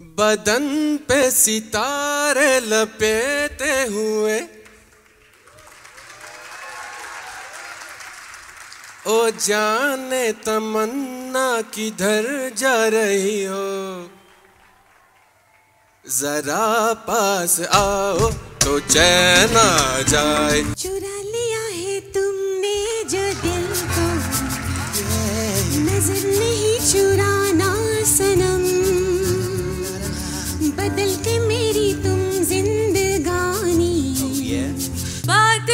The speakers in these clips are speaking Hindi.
बदन पे सितारे लपेटे हुए। ओ जाने तमन्ना किधर जा रही हो। जरा पास आओ तो चैन आ जाए। चुरा लिया है तुमने जो दिल को। नज़र नहीं चुराना बात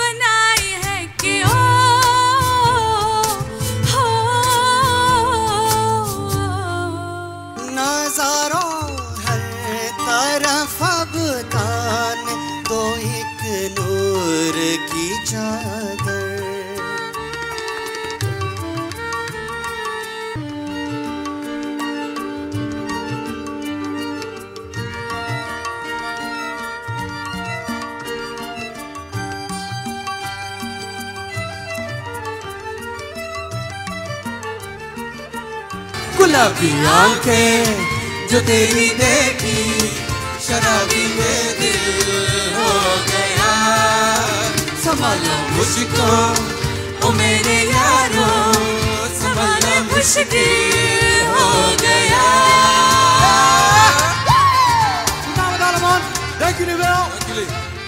बनाई है कि नजारों हर तरफ़ अब तान की चादर गुलाबी आँखें जो तेरी देखी शराबी में दिल हो गया। संभालो मुझको ओ मेरे यारो संभालो मुश्किल हो गया। En heren, dank jullie wel.